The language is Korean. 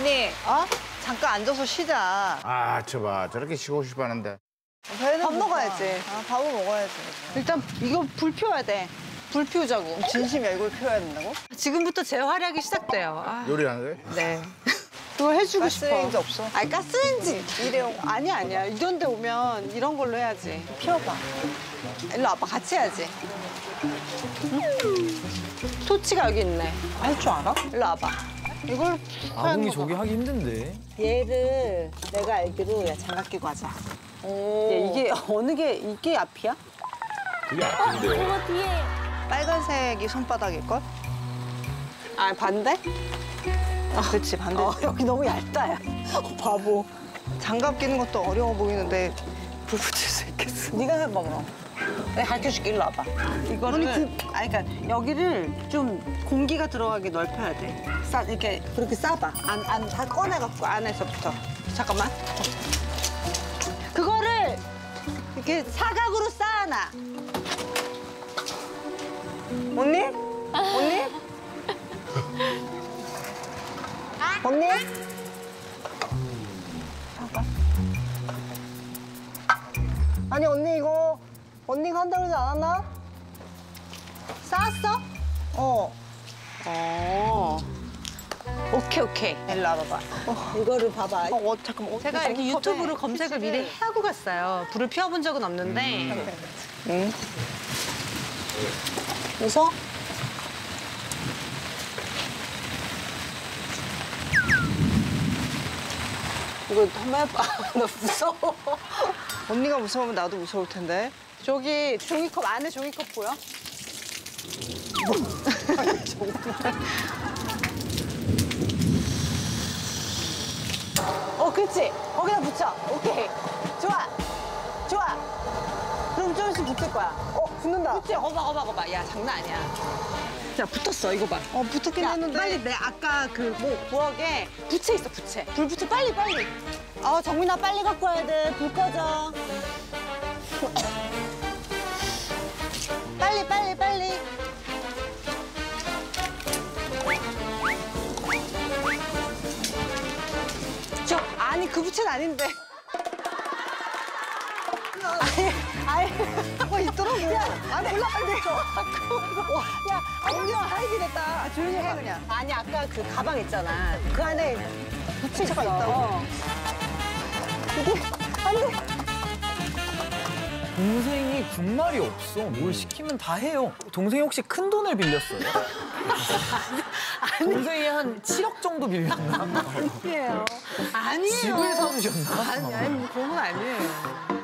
언니, 어? 잠깐 앉아서 쉬자. 아, 저봐. 저렇게 쉬고 싶어 하는데. 배는 밥. 먹어야지. 아, 밥을 먹어야지. 일단 이거 불 피워야 돼. 불 피우자고. 진심이 얼굴 피워야 된다고? 지금부터 재활약이 시작돼요. 아, 요리하는 거예요? 네. 그거 해주고 싶어. 가스레인지 없어? 아니 가스레인지 일회용 아니야 아니야 이런 데 오면 이런 걸로 해야지 피워봐. 일로 아빠 같이 해야지 응? 토치가 여기 있네 할 줄 알아? 일로 와봐 이걸 아궁이 저기 하기 힘든데. 얘를 내가 알기로 야 장갑 끼고 하자 야, 이게 어느 게 이게 앞이야? 그게 아픈데. 빨간색이 손바닥일걸? 아 반대? 아, 그치, 반대. 어 여기 너무 얇다 야 어, 바보 장갑 끼는 것도 어려워 보이는데 불 붙일 수 있겠어. 네가 해봐 그럼 내 가 가르쳐줄게 일로 와봐. 이거를 그, 아니 그러니까 여기를 좀 공기가 들어가게 넓혀야 돼. 싸, 이렇게 그렇게 싸봐. 안 안 다 꺼내갖고 안에서부터. 잠깐만. 그거를 이렇게 사각으로 쌓아놔. 언니? 언니? 언니? 아니 언니 이거 언니가 한다고 그러지 않았나? 쌓았어? 어. 어. 오케이 오케이. 일로 와봐봐. 이거를 봐봐. 어, 어 잠깐만. 어, 제가 이렇게 종이컵에 유튜브로 검색을 미리 하고 갔어요. 불을 피워본 적은 없는데 응. 그래서 이거 한번 해봐. 나 무서워. 언니가 무서우면 나도 무서울 텐데. 저기 종이컵 안에 종이컵 보여? 어, 그렇지. 거기다 붙여. 오케이. 좋아. 좋아. 그럼 조금씩 붙을 거야. 어, 붙는다. 그치? 거봐 거봐 거봐. 야 장난 아니야. 자 붙었어 이거 봐. 어, 붙었긴 야, 했는데. 빨리 내 아까 그 뭐 부엌에 부채 있어 부채 불 붙여 빨리 빨리 아 정민아 빨리 갖고 와야 돼 불 꺼져 빨리 빨리 빨리. 저 아니 그 부채는 아닌데. 아니 아니 뭐 있더라고 야 아니 몰라 빨리 야 언니가. 하이기 됐다. 아, 조용히 해 그냥. 아니 아까 그 가방 있잖아. 그 안에 부채가 있다고? 이게 안돼 동생이 군말이 없어. 뭘 시키면 다 해요. 동생이 혹시 큰 돈을 빌렸어요? 동생이 한 7억 정도 빌렸나? 아니에요 아니에요 집을 사주셨나? 아니 아니 뭐 그런 건 아니에요.